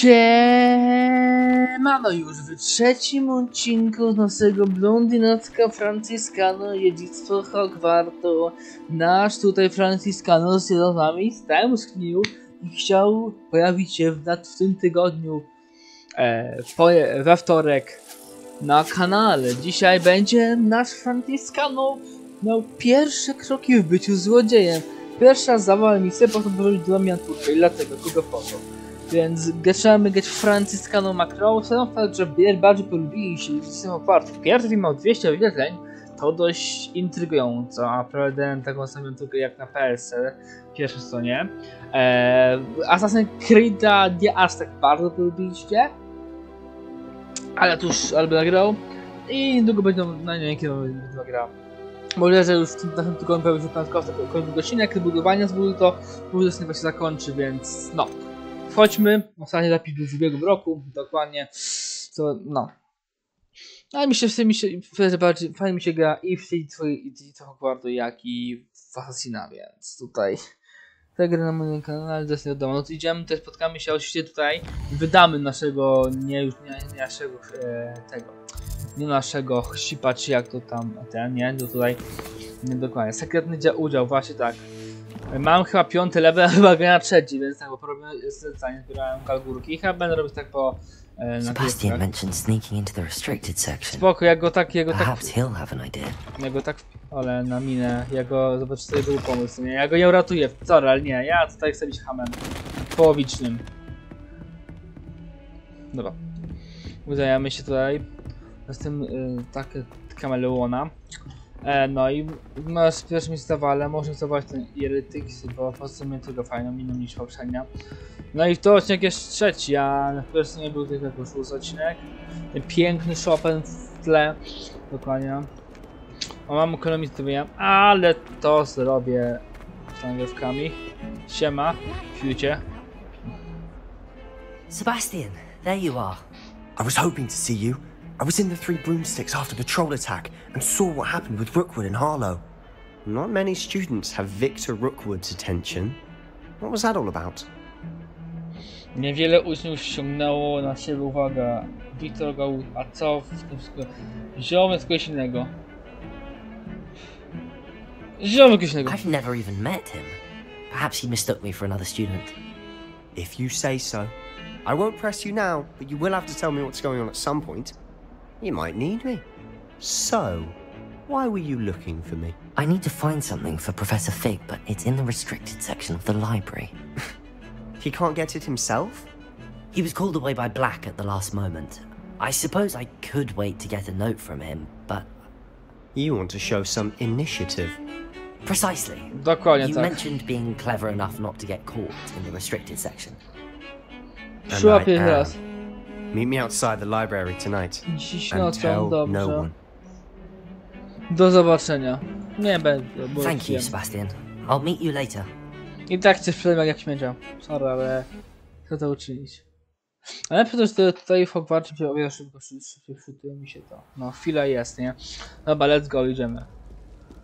Siemano już w trzecim odcinku naszego blondynacka Franciszkano Dziedzictwo Hogwartu. Nasz tutaj Franciszkano się z nami stęsknił i chciał pojawić się w, w tym tygodniu e, poje- we wtorek na kanale. Dzisiaj będzie nasz Franciszkano miał pierwsze kroki w byciu złodziejem. Pierwsza misja po to zrobić dla miniaturkę i dlatego kogo po to. Więc zaczynamy grać Franciszkano Macrosa, fakt, że bardziej polubili się system. Pierwszy film miał 200 wyświetleń, to dość intrygująco, a prowadziłem taką samą tylko jak na PS w pierwszej stronie. Eee, Assassin's Creed'a nie aż tak bardzo polubiliście, ale tuż albo nagrał i niedługo będą, no nie wiem kiedy będzie nagrał. Może, że już w tym naszym tygodniu pojawi się kolejny odcinek budowania zbudu, to się właśnie zakończy, więc no. Wchodźmy, ostatni zapis był w ubiegłym roku, dokładnie, to no. Ale mi się, mi bardziej, fajnie mi się gra i w Dziedzictwo Hogwartu, jak i w Assassina, więc tutaj te gry na moim kanale to jest nie wiadomo. No to idziemy, to spotkamy się oczywiście tutaj, wydamy naszego, nie już nie, nie naszego e, tego, nie naszego chsipa, czy jak to tam, ten, nie, to tutaj, nie dokładnie, sekretny dzia- udział, właśnie tak. Mam chyba piąty level, a chyba gra na trzeci, więc tak, bo porobiłem zlecenie, zbierałem kalgurki i chyba będę robić tak po e, Sebastian mentioned sneaking into the restricted section. Spoko, jak go tak, jego tak, Perhaps he'll have an idea. ja go tak, ale na minę, ja go, zobacz co jego był pomysł, nie, ja go nie uratuję wcale, ale nie, ja tutaj chcę być hamem, połowicznym. Dobra, udajemy się tutaj, z tym y, tak, kameleona. E, no i no, z pierwszym jest zawale, może zawołać ten irytyk, bo po prostu mnie tego fajną miną niż poprzednia. No i to odcinek jest trzeci, a na pierwszym nie był tylko jako szósty odcinek. Ten piękny Chopin w tle, dokładnie. O, mam ekonomistywienia, ale to zrobię z nagrywkami. Siema, fiucie. Sebastian, there you are. I was hoping to see you. I was in the Three Broomsticks after the troll attack and saw what happened with Rookwood and Harlow. Not many students have Victor Rookwood's attention. What was that all about? Niewiele uczniów ściągnęło na siebie uwaga. Wiktor go, a co w tym wszystkim? Ziomek kogoś innego. Ziomek kogoś innego. I've never even met him. Perhaps he mistook me for another student. If you say so. I won't press you now, but you will have to tell me what's going on at some point. You might need me. So, why were you looking for me? I need to find something for Professor Fig, but it's in the restricted section of the library. He can't get it himself? He was called away by Black at the last moment. I suppose I could wait to get a note from him, but You want to show some initiative. precisely. Dokładnie You tak. mentioned being clever enough not to get caught in the restricted section. And Przyłapię I am. Meet me outside the library tonight. Dziś And nocą, tell dobrze. no one. Do zobaczenia. Nie będę, bo Thank you. Sebastian. I'll meet you later. I tak cię sprzedam jak śmiecia. Sorry, ale chcę to uczynić. Ale przecież to tutaj w Hogwarcie się o wiele szybko szy- szybciej mi się to. No, chwila jest, nie? Dobra, let's go, idziemy.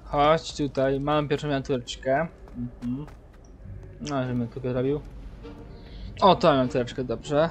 Chodź tutaj, mamy pierwszą miniatureczkę. Mhm. No, żebym tylko zrobił. O, to miniatureczkę, dobrze.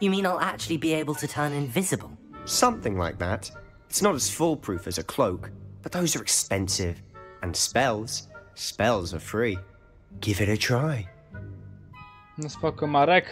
You mean I'll actually be able to turn invisible? Something like that. It's not as foolproof as a cloak, but those are expensive. And spells, spells are free. Give it a try. No spoko, Marek.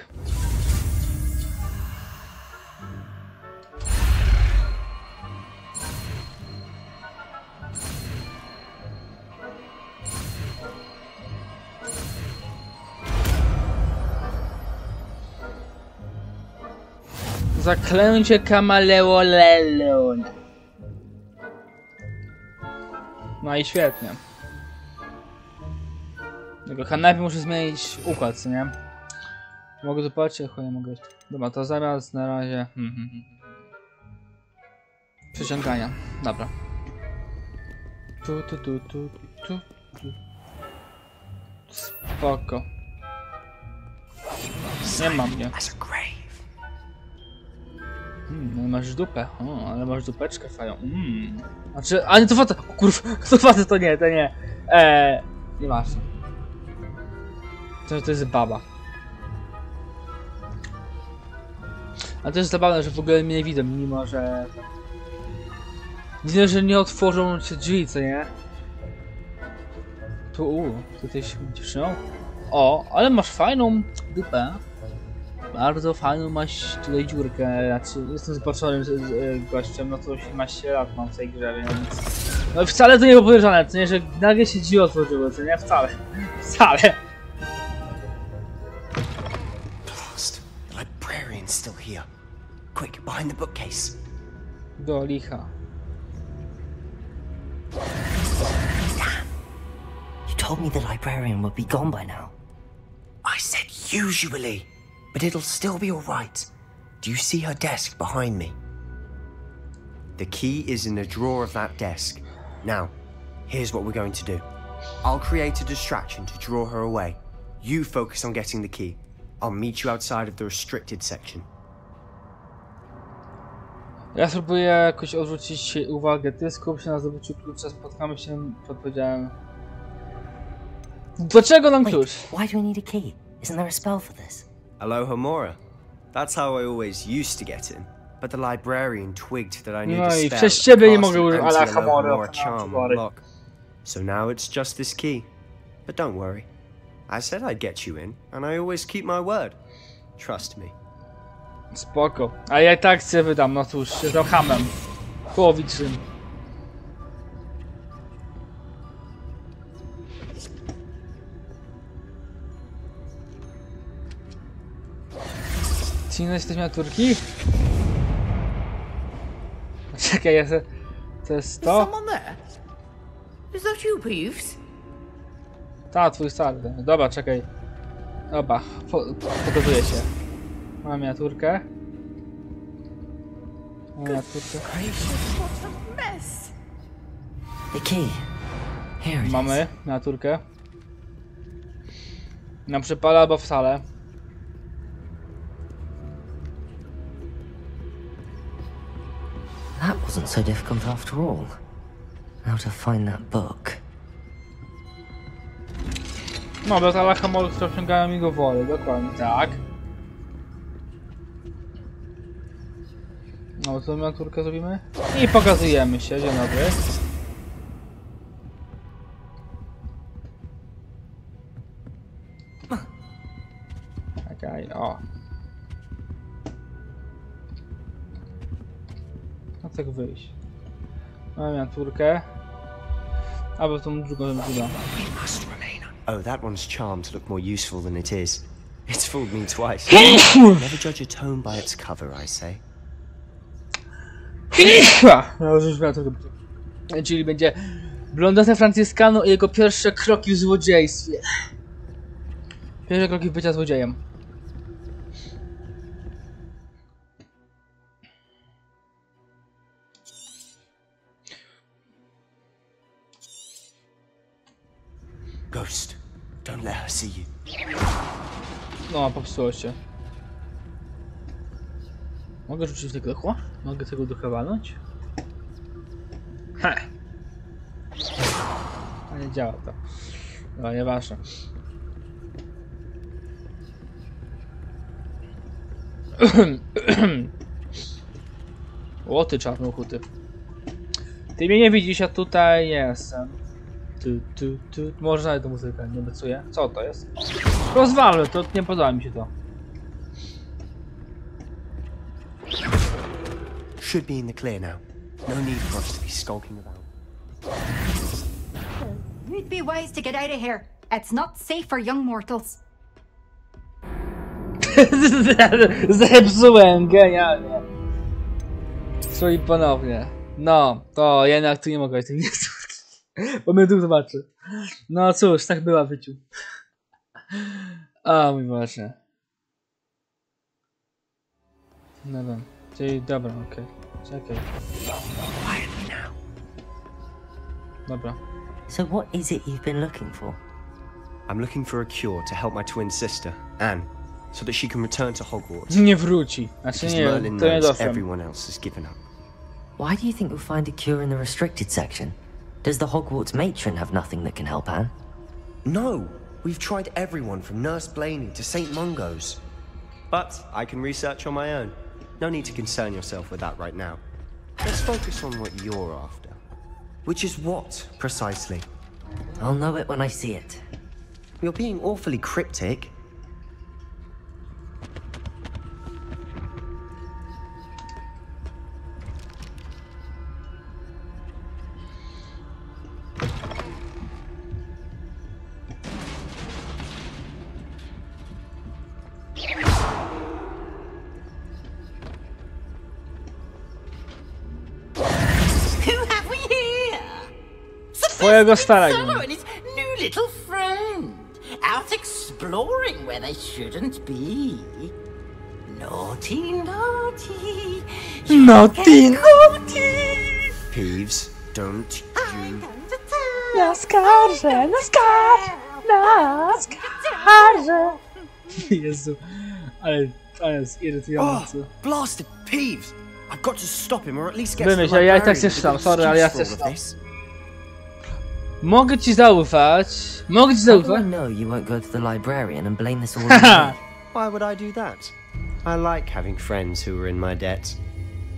Zaklęcie Kamaleoleleon. No i świetnie. Tylko najpierw muszę zmienić układ, nie? Mogę patrzeć? Chuj, nie mogę. Dobra, to zamiast na razie... Hmm, hmm, hmm. Przeciągania. Dobra. Tu, tu, tu, tu, tu, tu. Spoko. Nie mam mnie. No masz dupę. O, ale masz dupeczkę fają. Mm. Znaczy, a nie to facet. O to facet to nie, to nie. Eee, nieważne. To, to jest baba. A to jest zabawne, że w ogóle mnie nie widzą, mimo że... Widzę, że nie otworzą się drzwi, co nie? Tu, u, tutaj się dziewczyną. O, ale masz fajną dupę. Bardzo fajną masz tutaj dziurkę, znaczy jestem zboczonym z gościem, no to 18 lat mam w tej grze, więc... No wcale to nie było podejrzane, co nie, że nagle się drzwi otworzyły, co nie? Wcale. Wcale. Do licha. You told me the librarian would be gone by now. I said usually, but it'll still be alright. Do you see her desk behind me? The key is in the drawer of that desk. Now, here's what we're going to do. I'll create a distraction to draw her away. You focus on getting the key. I'll meet you outside of the restricted section. Ja spróbuję jakoś odwrócić uwagę, ty skup się na zdobyciu klucza, spotkamy się, podpowiedziałem. Dlaczego nam Wait, klucz? why do we need a key? Isn't there a spell for this? Hello, Homora. That's how I always used to get in. But the librarian twigged that I need No a i spell przez to ciebie nie cast mogę użyć Ala anti-Hello Hamory, Homora ochrona charm lock. So now it's just this key. But don't worry. I said I'd get you in, and I always keep my word. Trust me. Spoko. A ja i tak się wydam, no cóż, jestem hamem. Połowicznym. Cina z tej miniaturki? Czekaj, ja se... To jest to? Is that you, Peeves? Ta, twój stary. Dobra, czekaj. Dobra, po, pokazuję się. Mam miniaturkę. Mam miniaturkę. Gracious, what a mess! The key. Here wasn't so difficult after all. Now to find that book. No, bez Alachamolu, które wciągają mi go wolę, dokładnie tak. No, to miniaturkę zrobimy. I pokazujemy się, dzień dobry. Czekaj, o. No tak wyjść. Mamy miniaturkę. Albo tą drugą drugą. Oh, that one's charmed to look more useful than it is. It's fooled me twice. Never judge a tome by its cover, I say. No, już to Czyli będzie Blondata Franciszkano i jego pierwsze kroki w złodziejstwie. Pierwsze kroki w bycia złodziejem. Ghost, don't let her see you. No, popsuło się. Mogę rzucić tego ducha? Mogę tego ducha walnąć? A nie działa to. No, nieważne. O ty czarnochuty. Ty mnie nie widzisz, ja tutaj jestem. Tu, tu, tu. Może nawet to muzyka, nie obiecuję. Co to jest? Rozwalę, to nie podoba mi się to. Should be in the clear now. No need for us to be skulking about. You'd be wise to get out of here. It's not safe for young mortals. Zepsułem, genialnie. Czyli ponownie. No, to jednak tu nie mogę tej miniaturki. Bo mnie tu zobaczy. No cóż, tak była w życiu. O mój Boże. No wiem. Czyli dobra, okej. Czekaj. Dobra. So, what is it you've been looking for? I'm looking for a cure to help my twin sister, Anne, so that she can return to Hogwarts. Nie wróci. Znaczy Because nie, Merlin to nie knows doszłem. everyone else has given up. Why do you think we'll find a cure in the restricted section? Does the Hogwarts matron have nothing that can help Anne? No! We've tried everyone from Nurse Blaney to St. Mungo's. But I can research on my own. No need to concern yourself with that right now. Let's focus on what you're after. Which is what, precisely? I'll know it when I see it. You're being awfully cryptic. Twojego starego. Solo and his new little friend. Out exploring where they shouldn't be. Naughty, naughty. Naughty, naughty. Peeves, don't you Naskarżę, naskarżę, naskarżę. Jezu, ale, ale jest Oh, irytujący. blasted Peeves! I've got to stop him or at least get to Wymyśl, the ja i tak librarian się to sztam, get an sorry, ale ja excuse się for Mogę ci zaufać, mogę ci How do I zaufać. know you won't go to the librarian and blame this all on Haha, me? Why would I do that? I like having friends who are in my debt.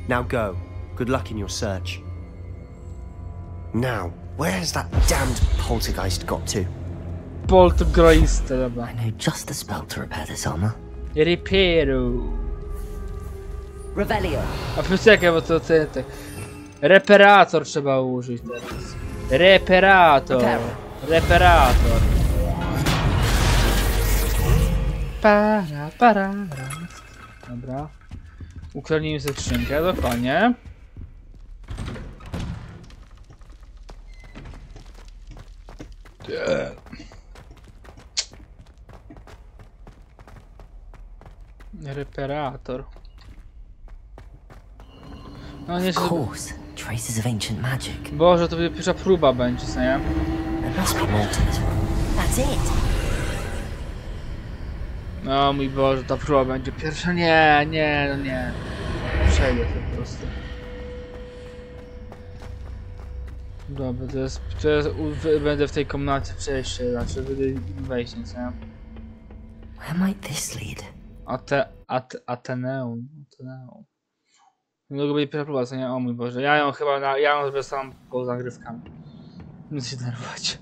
Now go. Good luck in your search. Now, where has that damned poltergeist got to? poltergeist, dobra. I know just the spell to repair this armor. Repairu. Revelio. A poczekaj, bo to ten, ten. Reparator trzeba użyć teraz. Reparator. Reparator. Para, para. Dobra. Ukradnijmy sobie skrzynkę, dokładnie. Reparator. No nie, course. Traces of ancient magic. Boże, to będzie pierwsza próba będzie, co nie? There must be more to this. That's it. No mój Boże, ta próba będzie pierwsza. Nie, nie, no nie. Przejdę to po prostu. Dobra, to jest, to jest będę w tej komnacie przejście, znaczy będę wejść, co nie? Where might this lead? Ate, at, Ateneum, Ateneum. Niedługo będzie pierwsza próba, co nie? O mój Boże, ja ją chyba, na, ja ją zrobię sam po zagrywkami. Chcę się denerwować.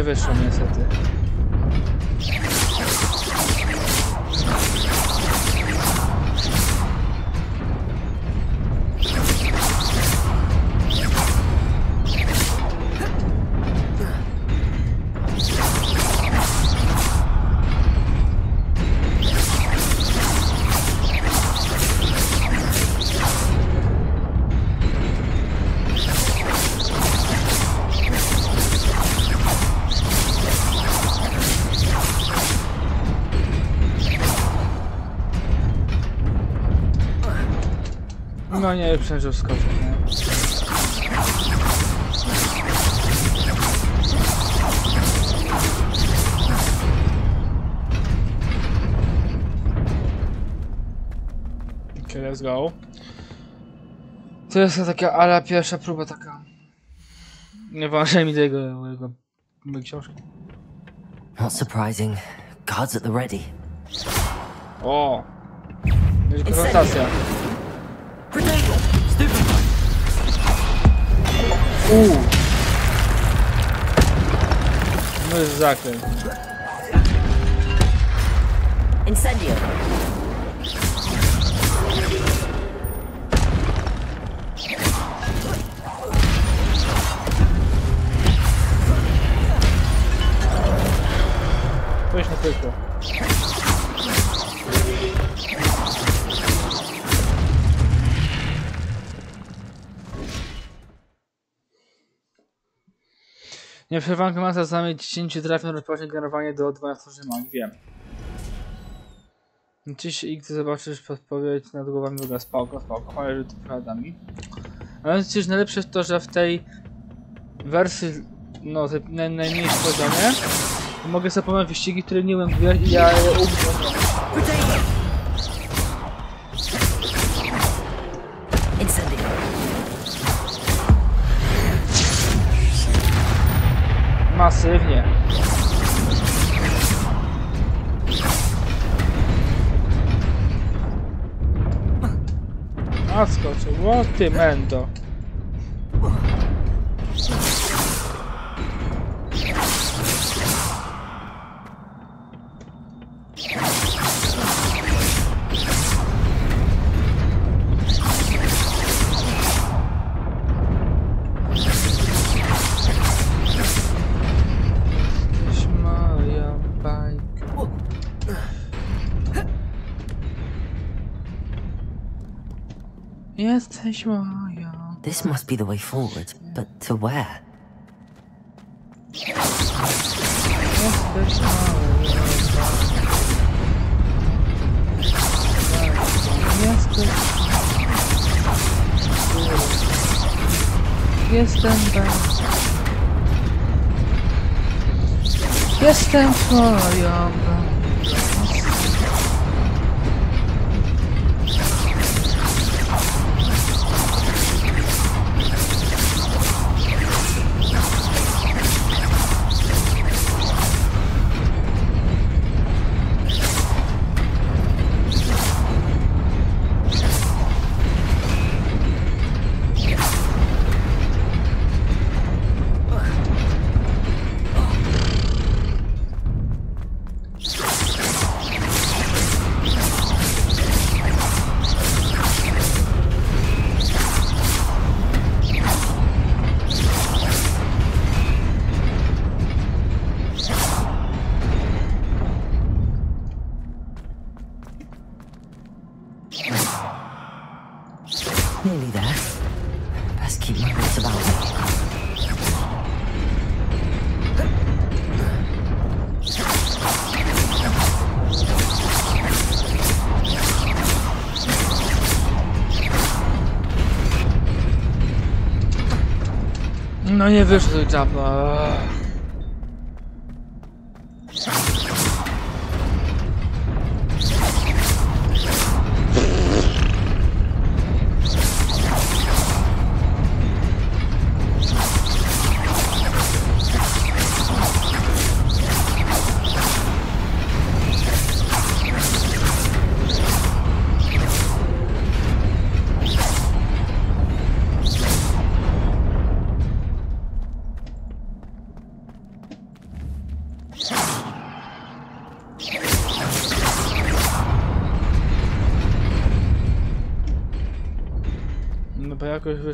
ewe są niestety. Myślałem, że wskoczę, nie? Okay, let's go. To jest taka ala pierwsza próba taka. Nie wążę mi tego mojego książki. Not surprising. Guards at the ready. O! Jest konfrontacja. У. Ну и закрыт. Инсадил. Точно прыгнул. Nie przewankę masa samej 10 trafią rozpocznie generowanie do 12 rzymań, wiem. Dziś i gdy zobaczysz podpowiedź nad głowami woda spałka, spałka, ale to prawda mi. Ale przecież najlepsze jest to, że w tej wersji, no, naj, najmniejszym poziomie mogę sobie wyścigi, które nie umiem i ja je ugnę. intensywnie. A skoczył. O ty mendo. This must be the way forward, but to where? Yes, Yes, then back. Yes, Jestem Jestem twoją nie wyszło do jumpa.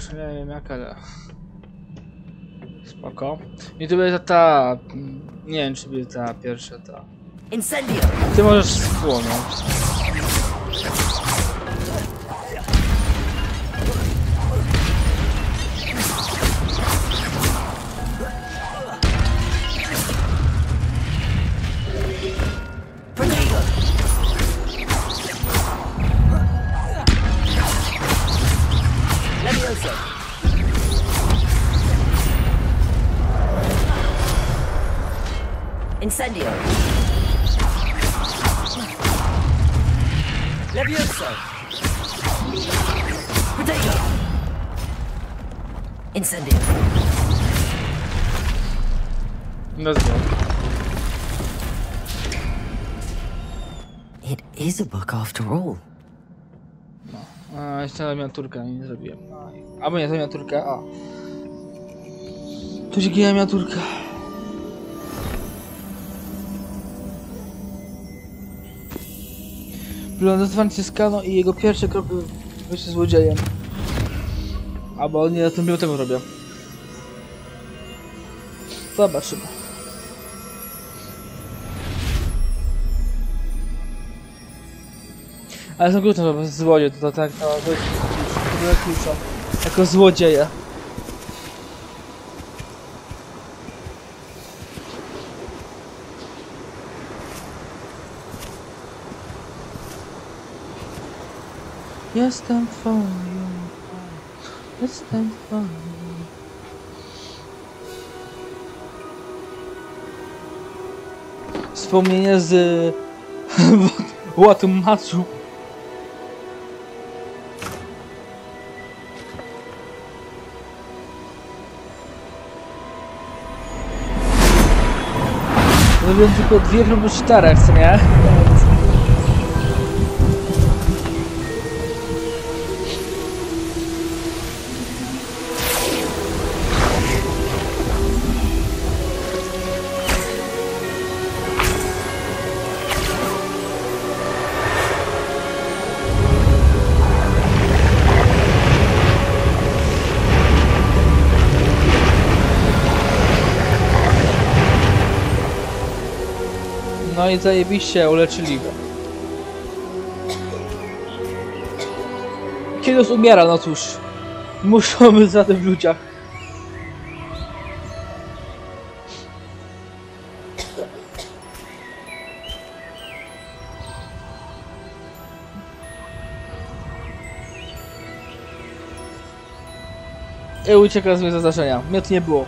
już nie wiem jak, ale... Spoko. I tu będzie ta... Nie wiem, czy będzie ta pierwsza ta... Incendio! Ty możesz... Słono. Incendio. Levioso. Potato. Incendio. No It is a book after all. No. A, jeszcze na miniaturkę nie zrobiłem. No. Albo nie, to miniaturka. A. Tu się miniaturka. Był Franciszkano i jego pierwsze kroki wyszły złodziejem. Albo on nie na tym tego robią. Zobaczymy. Ale są klucze, bo to tak, to, to, to, to, to, to, to, to, to, Jestem twoją, jestem twoją. Wspomnienie z Łatu Maczu. Zrobiłem tylko dwie próby czterech, nie? No i zajebiście uleczyli go. Kiedyś umiera, no cóż. Muszą być za tym w ludziach. I ucieka z miejsca zdarzenia. Mnie tu nie było.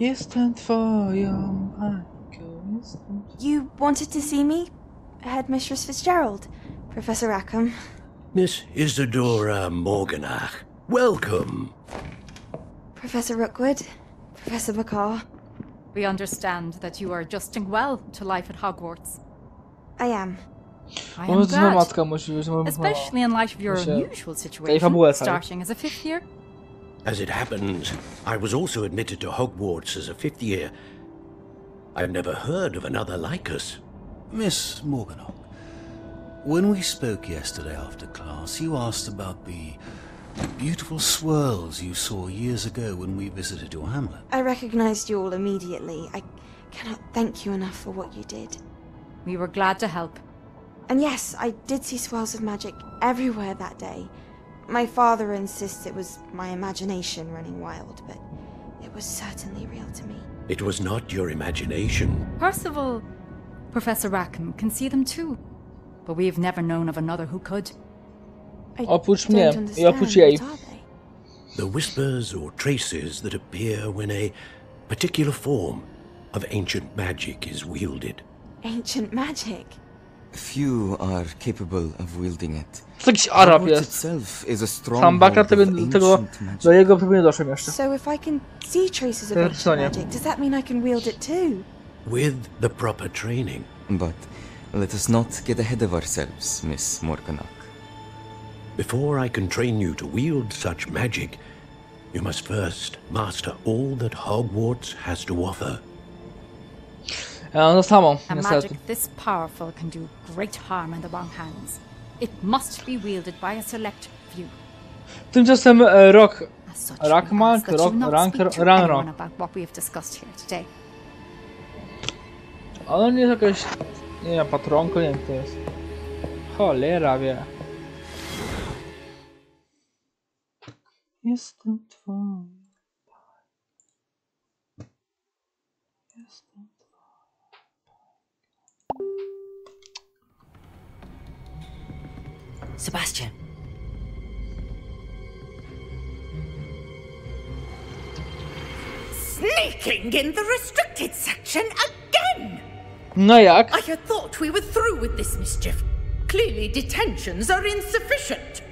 Jestem twoją Majką, jestem... You wanted to see me? Headmistress Fitzgerald? Professor Rackham? Miss Isadora Morganach, welcome. Professor Rookwood? Professor McCaw? We understand that you are adjusting well to life at Hogwarts. I am. I am glad, matka musi, że moja especially in light of your Myślę- unusual situation, starting as a fifth year. As it happens, I was also admitted to Hogwarts as a fifth year. I've never heard of another like us. Miss Morganock, when we spoke yesterday after class, you asked about the beautiful swirls you saw years ago when we visited your hamlet. I recognized you all immediately. I cannot thank you enough for what you did. We were glad to help. And yes, I did see swirls of magic everywhere that day. My father insists it was my imagination running wild, but it was certainly real to me. It was not your imagination. Percival, Professor Rackham can see them too, but we have never known of another who could. I Oprócz don't mnie i understand. oprócz jej. What are they? The whispers or traces that appear when a particular form of ancient magic is wielded. Ancient magic. Few are capable of wielding it. To jakiś Arab Hogwarts jest. itself is a Sam stronghold Bakar of tego, do tego, do jego próby nie doszedłem jeszcze. So if I can see traces of Yeah, ancient magic, does that mean I can wield it too? With the proper training. But let us not get ahead of ourselves, Miss Morganock. Before I can train you to wield such magic, you must first master all that Hogwarts has to offer. To samo, A niestety. magic this powerful can do great harm in the wrong hands. It must be wielded by a select few. Tymczasem e, Rock, Rackmark, Rock- not Rank- Ranrock. anyone about what we have discussed here today. ale nie jest jakaś, nie wiem, patronko, nie wiem kto jest. Cholera wie. Jestem twoją. Sebastian, Sneaking in the restricted section again! No jak? I had thought we were through with this mischief. Clearly, detentions are insufficient.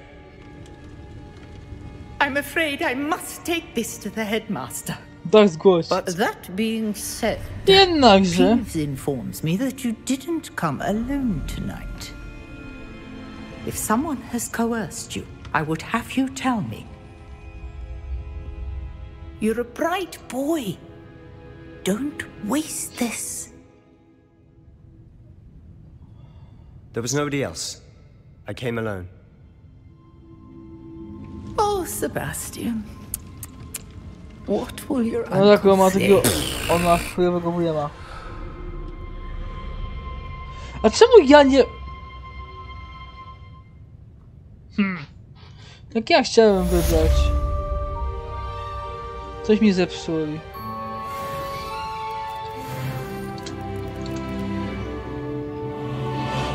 I'm afraid I must take this to the headmaster. Tak zgłoś. But that being said, Jednakże, Peeves informs me that you didn't come alone tonight. If someone has coerced you, I would have you tell me. You're a bright boy. Don't waste this. There was nobody else. I came alone. Oh, Sebastian. What will your No tak, ma uncle takiego... think? On wujema. A czemu ja nie... Jak ja chciałem wybrać. Coś mi zepsuli.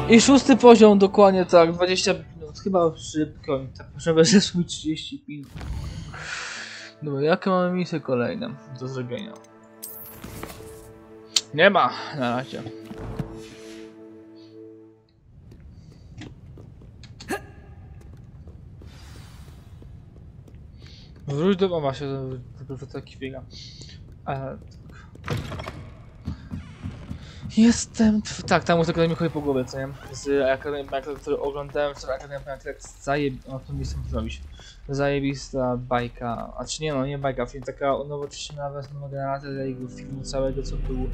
I szósty poziom dokładnie tak, 20 minut. Chyba szybko, tak żeby zeszły 30 minut. Dobra, jakie mamy misje kolejne do zrobienia? Nie ma na razie. Wróć do to, to taki biega. Ale. Jestem. Tak, tam muzyka mi chodzi po głowie, co nie? Z Akademii, który oglądałem, co Akademii Max zajeb... O, to mi chcę zrobić. Zajebista bajka. A czy nie no, nie bajka, film taka nowocześna, nowa generacja jego filmu całego, co był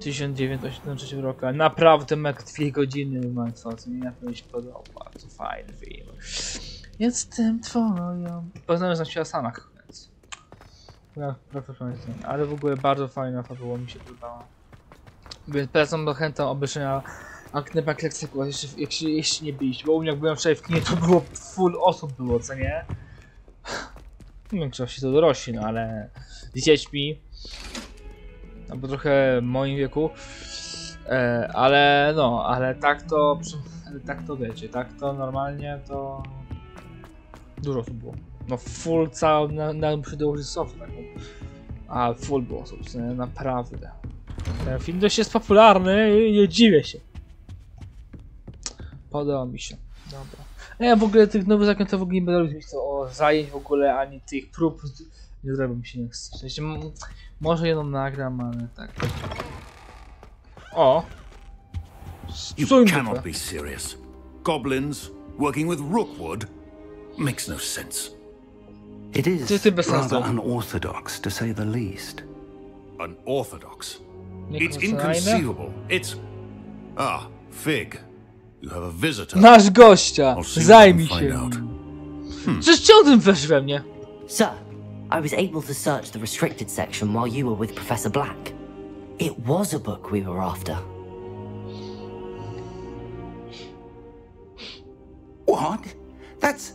1983 roku. Naprawdę mek dwie godziny ma co, co mi naprawdę się podobał. Bardzo fajny film. Jestem twoją. Poznałem znam się o Sanach, więc. Ja pamiętam. Ale w ogóle bardzo fajna fabuła mi się podobała. Więc polecam zachęcam obejrzenia Akne Baklexeku, jeszcze, jeśli, jeśli nie byliście, bo u mnie jak byłem wczoraj w kinie, to było full osób było, co nie? W większości to dorośli, no ale z dziećmi, albo trochę w moim wieku, e, ale no, ale tak to, tak to wiecie, tak to normalnie to dużo osób było. No full cały, na, na soft taką, a full było osób, naprawdę. Ten film dość jest popularny i nie dziwię się. Podoba mi się. Dobra. A ja w ogóle tych nowych zakrętów w ogóle nie będę robić co o zajęć w ogóle, ani tych prób. Nie zrobię mi się nie chce. W sensie, może jedną nagram, ale tak. O! You cannot be serious. Goblins working with Rookwood makes no sense. It is Ty- ty rather unorthodox, to say the least. Unorthodox. Nie It's konwencjonalne? inconceivable. It's. Ah, Fig. You have a visitor. Nasz gościa! I'll see what I Zajmij się! out. Przecież ciągle wesz we mnie! Sir, I was able to search the restricted section while you were with Professor Black. It was a book we were after. What? That's.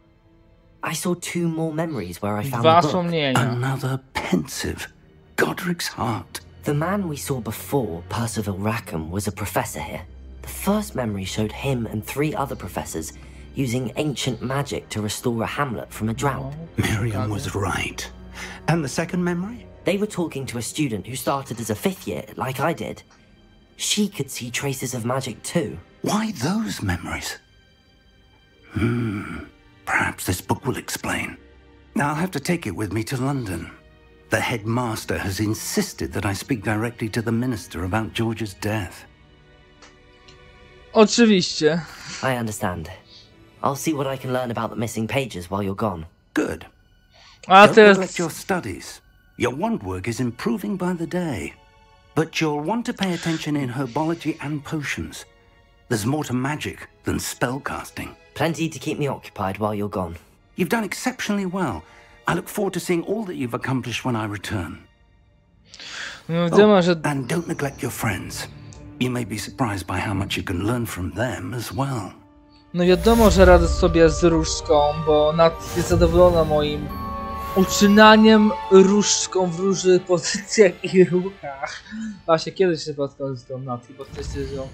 I saw two more memories where I found Dwa book. wspomnienia. Another pensive. Godric's heart. The man we saw before, Percival Rackham, was a professor here. The first memory showed him and three other professors using ancient magic to restore a hamlet from a drought. Miriam was right. And the second memory? They were talking to a student who started as a fifth year, like I did. She could see traces of magic too. Why those memories? Hmm. Perhaps this book will explain. I'll have to take it with me to London. The headmaster has insisted that I speak directly to the minister about George's death. Oczywiście. I understand. I'll see what I can learn about the missing pages while you're gone. Good. A Don't teraz... neglect your studies. Your wand work is improving by the day. But you'll want to pay attention in herbology and potions. There's more to magic than spellcasting. Plenty to keep me occupied while you're gone. You've done exceptionally well. I look forward to seeing all that you've accomplished when I return. No wiadomo, że... And don't neglect your friends. You may be surprised by how much you can learn from them as well. No wiadomo, że radzę sobie z różdżką, bo ona jest zadowolona moim uczynaniem różdżką w różnych pozycjach i ruchach. Właśnie kiedyś się spotkał z tą Nati, bo ktoś chce ją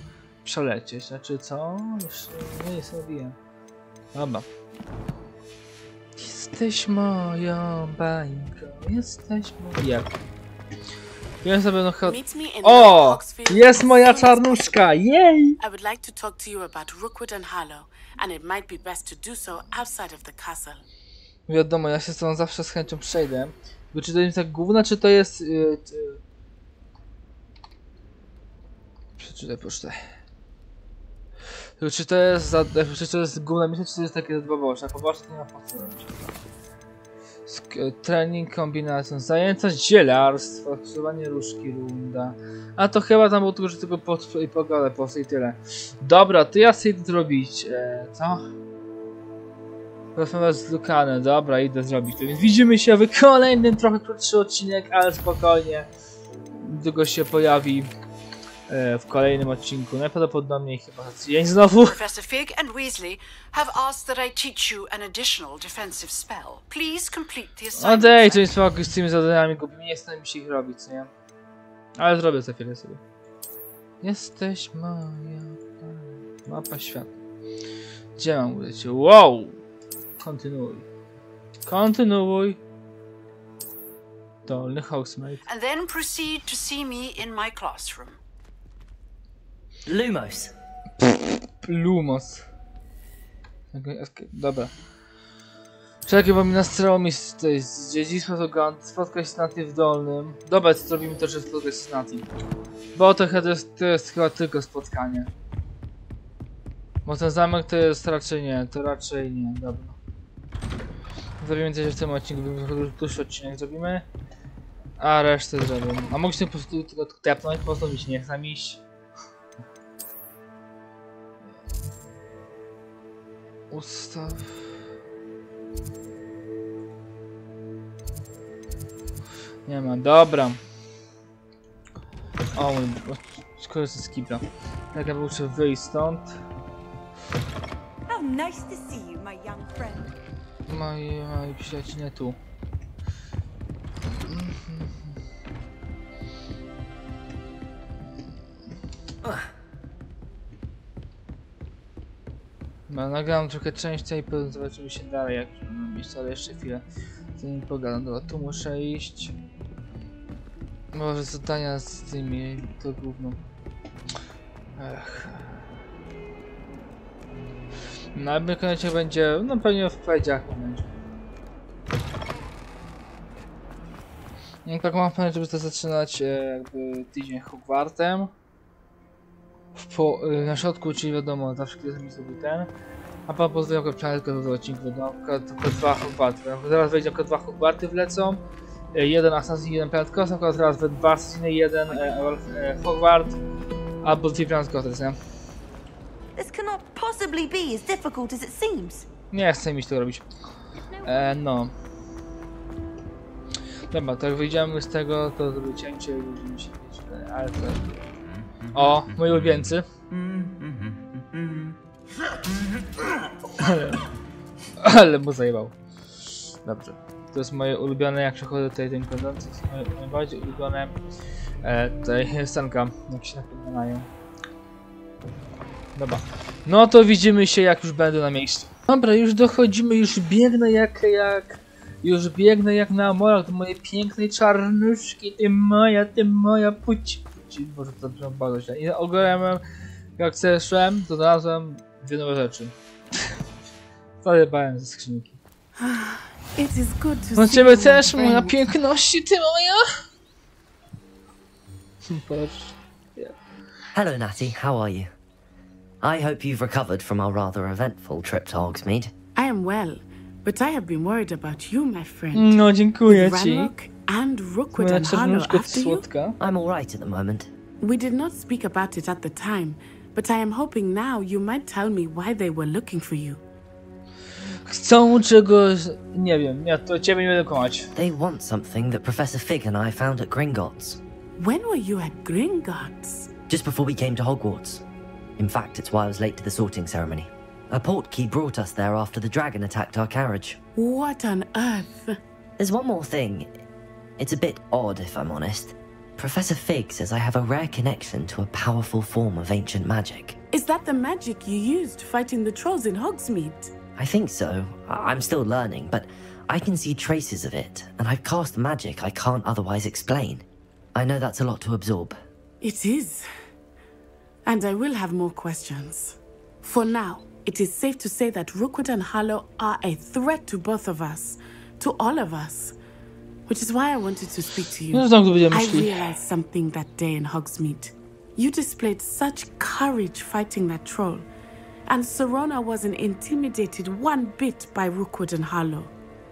przelecieć. Znaczy co? Jeszcze nie jest robiłem. Dobra. Jesteś moją bańką, jesteś moją... Ja sobie no chyba... O! Jest moja czarnuszka! Jej! I would like to talk to you about Rookwood and Harlow, and it might be best to do so outside of the castle. Wiadomo, ja się z tą zawsze z chęcią przejdę. Bo czy to jest tak główna, czy to jest... Yy, ty... Przeczytaj pocztę. Czy to jest za, czy to jest główna misja, czy to jest takie boczne? Poboczne nie ma po Trening, kombinacją, zajęcia zielarstwo, przesuwanie różki, runda. A to chyba tam było tylko, że tylko pod i pogodę po i tyle. Dobra, to ja chcę idę zrobić. E, co? Rozmawiać z Lukanem, dobra, idę zrobić to. Więc widzimy się w kolejnym, trochę krótszy odcinek, ale spokojnie. Długo się pojawi w kolejnym odcinku. Najprawdopodobniej chyba za tydzień znowu. Professor Fig and Weasley have asked that I teach you an additional defensive spell. Please complete the assignment. Odej, to jest spokój z tymi zadaniami głupimi, nie mi się ich robić, nie? Ale zrobię za chwilę sobie. Jesteś moja mapa świata. Gdzie mam udać? Wow! Kontynuuj. Kontynuuj. Dolny housemate. And then proceed to see me in my classroom. Lumos. Lumos. Dobra. Czekaj, bo mi nastrało mi z, z dziedzictwa to Gant, spotkać z Nati w Dolnym. Dobra, to zrobimy to, że spotkać z Nati. Bo to, to, jest, to jest chyba tylko spotkanie. Bo ten zamek to jest raczej nie, to raczej nie, dobra. Zrobimy coś w tym odcinku, dłuższy odcinek zrobimy. A resztę zrobię. A się po prostu tylko tepnąć, po prostu nie chce iść. Ustaw. Nie ma, dobra. O skorzystam z kibla. Tak, ja muszę wyjść stąd. How nice to see you, my young friend. Moi, moi przyjaciele tu. No, nagram trochę częściej potem zobaczymy się dalej, jak będę mieć, ale jeszcze chwilę zanim pogadam. Dobra, tu muszę iść. Może zadania z tymi, to gówno. Ech. No, ale koniecznie będzie, no pewnie w powiedziach będzie. No tak mam plan, żeby to zaczynać e, jakby tydzień Hogwartem. Po, e, na środku, czyli wiadomo, zawsze kiedy mi zrobił ten. A pan plan tylko do odcinku, no, tylko, dwa Hogwarty. Zaraz wejdzie tylko dwa Hogwarty wlecą. E, jeden Assassin, jeden Planet Kosmos, a teraz we dwa Assassiny, jeden e, e, Hogwart. Albo dwie Planet nie? This cannot possibly be as difficult as it seems. Nie chcę mi to robić. E, no. Dobra, to jak wyjdziemy z tego, to zrobię cięcie i będziemy się mieć, e, ale to... O, moi ulubieńcy. Ale, mu zajebał. Dobrze. To jest moje ulubione, jak przechodzę tutaj ten kondens, to jest moje najbardziej ulubione e, tutaj scenka, jak się napominają. Dobra. No to widzimy się jak już będę na miejscu. Dobra, już dochodzimy, już biegnę jak, jak... Już biegnę jak na morach do mojej pięknej czarnuszki, ty moja, ty moja puć. Puci, boże, to brzmi bardzo źle. I ogólnie jak szłem, to znalazłem dwie nowe rzeczy. Zajebałem ze skrzynki. It is good to No see ciebie you, też, moja piękności, ty moja! Patrz. Hello, Natty. How are you? I hope you've recovered from our rather eventful trip to Hogsmeade. I am well, but I have been worried about you, my friend. No, dziękuję ci. Ranrock and Rookwood and Harlow after you? I'm all right at the moment. We did not speak about it at the time, but I am hoping now you might tell me why they were looking for you. Chcą czegoś... Nie wiem, ja to ciebie nie będę kłamać. They want something that Professor Fig and I found at Gringotts, When were you at Gringotts? just before we came to Hogwarts. In fact, it's why I was late to the sorting ceremony. A portkey brought us there after the dragon attacked our carriage. What on earth? There's one more thing. It's a bit odd, if I'm honest. Professor Fig says I have a rare connection to a powerful form of ancient magic. Is that the magic you used fighting the trolls in Hogsmeade? I think so. I- I'm still learning, but I can see traces of it, and I've cast magic I can't otherwise explain. I know that's a lot to absorb. It is. And I will have more questions. For now, it is safe to say that Rookwood and Harlow are a threat to both of us, to all of us. Which is why I wanted to speak to you. No znam, kto będzie I realized something that day in Hogsmeade. You displayed such courage fighting that troll, and Sorona wasn't intimidated one bit by Rookwood and Harlow.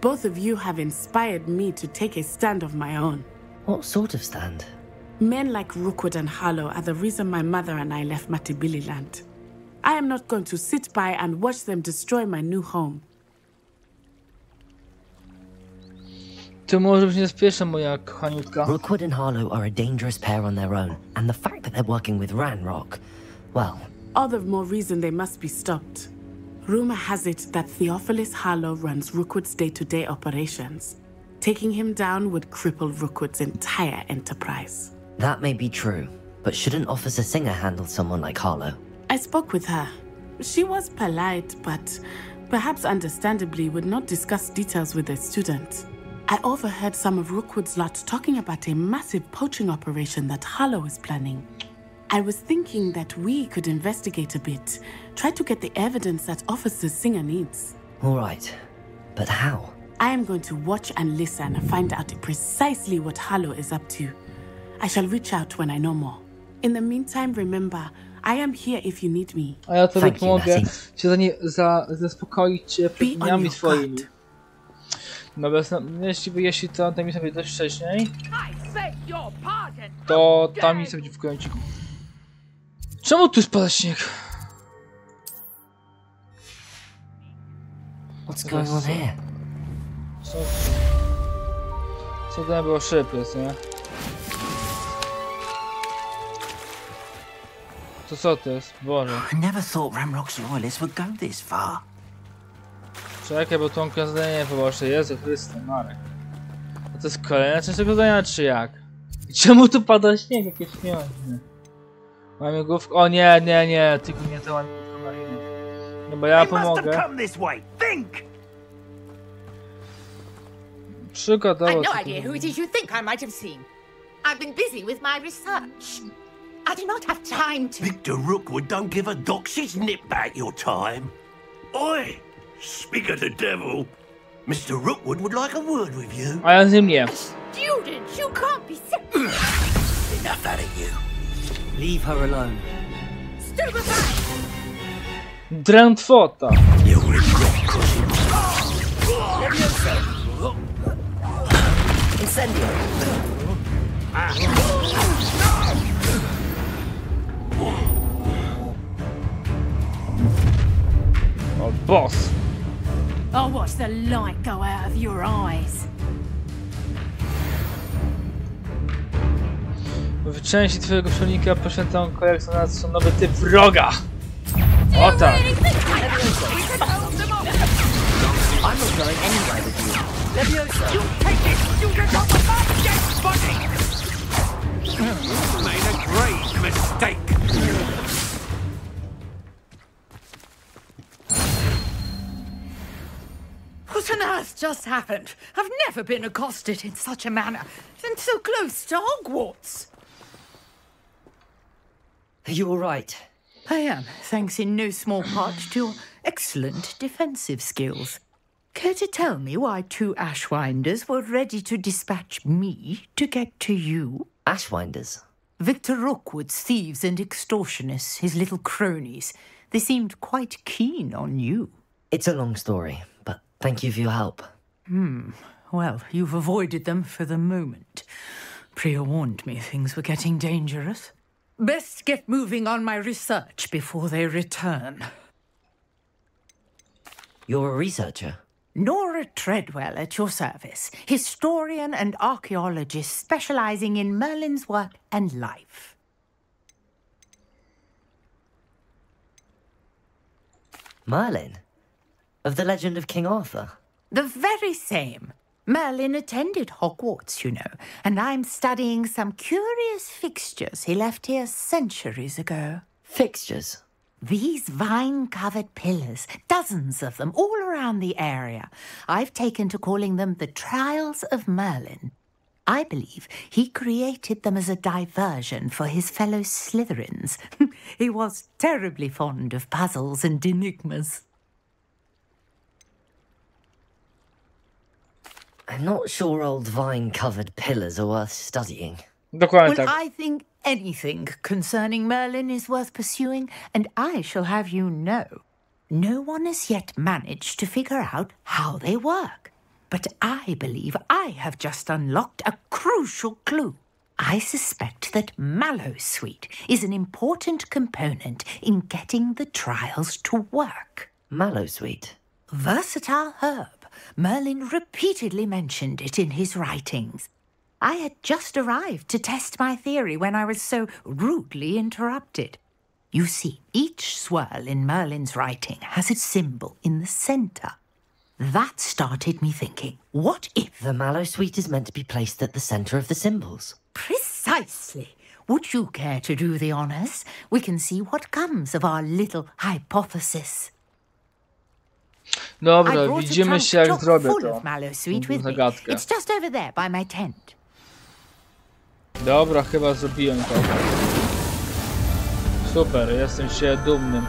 Both of you have inspired me to take a stand of my own. What sort of stand? Men like Rookwood and Harlow are the reason my mother and I left Matibili land. I am not going to sit by and watch them destroy my new home. To może być niebezpieczne, moja kochaniutka. Rookwood and Harlow are a dangerous pair on their own, and the fact that they're working with Ranrock, well, All the more reason they must be stopped. Rumor has it that Theophilus Harlow runs Rookwood's day to day operations. Taking him down would cripple Rookwood's entire enterprise. that may be true. But shouldn't Officer Singer handle someone like Harlow? I spoke with her. She was polite, but perhaps understandably would not discuss details with a student. I overheard some of Rookwood's lot talking about a massive poaching operation that Harlow is planning. I was thinking that we could investigate a bit, try to get the evidence that Officer Singer needs. All right. But how? I am going to watch and listen and find out precisely what Harlow is up to. I shall reach out when I know more. In the meantime, remember, I am here if you need me. A ja tobie Thank you, pomogę Bessie. się za nie, za, zaspokoić cię pragnieniami your swoimi. Dobra, zna- jeśli, jeśli to ta misja będzie dość wcześniej, to ta misja będzie w kąciku. Czemu tu spada śnieg? What's going on here? Co, co to było szypy, nie? To co to jest? Boże. I never thought Ramrock's loyalists would go this far. Czekaj, bo tą zadanie nie poboczne. Jezu Chryste, Marek. A to jest kolejna część tego zadania, czy jak? I czemu tu pada śnieg? Jakie śmieszne. Łamigłówka... O nie, nie, nie, tylko nie to Mariny. No bo ja pomogę. Przygotował I've no się idea who it is you think I might have seen. I've been busy with my research. I do not have time to. Victor Rookwood don't give a doxy's nip back your time. Oi! Speak of the devil. Mr. Rookwood would like a word with you. I ja z nim nie. You can't be serious. Enough out of you. Leave her alone. Drętwota. You'll regret crossing. Incendio! O, oh, boss. Oh, I'll watch the light go out of your eyes. W części twojego przewodnika poświęcam kolekcjonacji nowy typ wroga. O tak. I'm not going anywhere with you. Leviosa! You take it! You get on the back! Get funny! Just happened? I've never been accosted in such a manner, and so close to Hogwarts. Are you alright? I am, thanks in no small part to your excellent defensive skills. Care to tell me why two Ashwinders were ready to dispatch me to get to you? Ashwinders? Victor Rookwood's thieves and extortionists, his little cronies. They seemed quite keen on you. It's a long story, but thank you for your help. Hmm. Well, you've avoided them for the moment. Priya warned me things were getting dangerous. Best get moving on my research before they return. You're a researcher. Nora Treadwell at your service, historian and archaeologist specializing in Merlin's work and life. Merlin? Of the legend of King Arthur? The very same. Merlin attended Hogwarts, you know, and I'm studying some curious fixtures he left here centuries ago. Fixtures? These vine covered pillars, dozens of them all around the area. I've taken to calling them the Trials of Merlin. I believe he created them as a diversion for his fellow Slytherins. he was terribly fond of puzzles and enigmas. I'm not sure old vine covered pillars are worth studying. Dokładnie Well, tak. I think anything concerning Merlin is worth pursuing, and I shall have you know. No one has yet managed to figure out how they work. But I believe I have just unlocked a crucial clue. I suspect that Mallow Sweet is an important component in getting the trials to work. Mallow Sweet? Versatile herb. Merlin repeatedly mentioned it in his writings. I had just arrived to test my theory when I was so rudely interrupted. You see, each swirl in Merlin's writing has a symbol in the centre. That started me thinking, what if The Mallowsweet is meant to be placed at the centre of the symbols. Precisely. Would you care to do the honours? We can see what comes of our little hypothesis. Dobra, widzimy się jak zrobię to. zagadkę. Dobra, chyba zrobiłem to. Super, jestem się dumnym.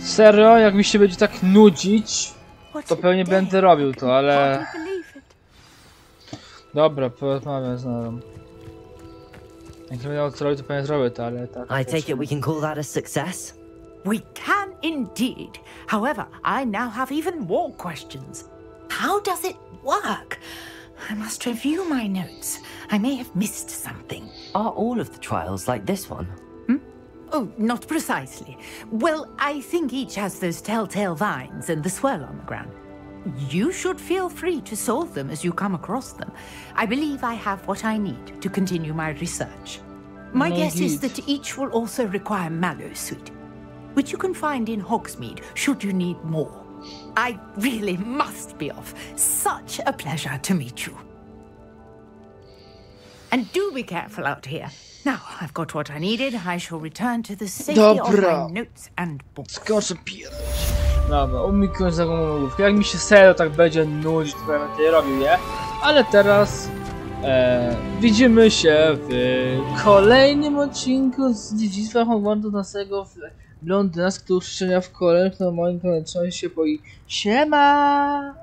Serio, jak mi się będzie tak nudzić, to pewnie będę robił to, ale... Dobra, porozmawiam z Norą. Jak nie będę miał co robić, to pewnie zrobię to, ale tak... I take it we can call that a success? We can indeed. However, I now have even more questions. How does it work? I must review my notes. I may have missed something. Are all of the trials like this one? Hmm? Oh, not precisely. Well, I think each has those telltale vines and the swirl on the ground. You should feel free to solve them as you come across them. I believe I have what I need to continue my research. My No guess is that each will also require Mallowsweet, which you can find in Hogsmeade should you need more. I really must be off. Such a pleasure to meet you. And do be careful out here. Now, I've got what I needed. I shall return to the safety Dobra. of my notes and books. Skoczę pierdolić. Dobra, umiknąć zagłomówkę. Jak mi się serio tak będzie nudzić, to będę tutaj robił, nie? Ale teraz e, widzimy się w kolejnym odcinku z Dziedzictwa Hogwartu naszego blondyna, z który uczestniczenia w kolejnym moim kończący się po i siema!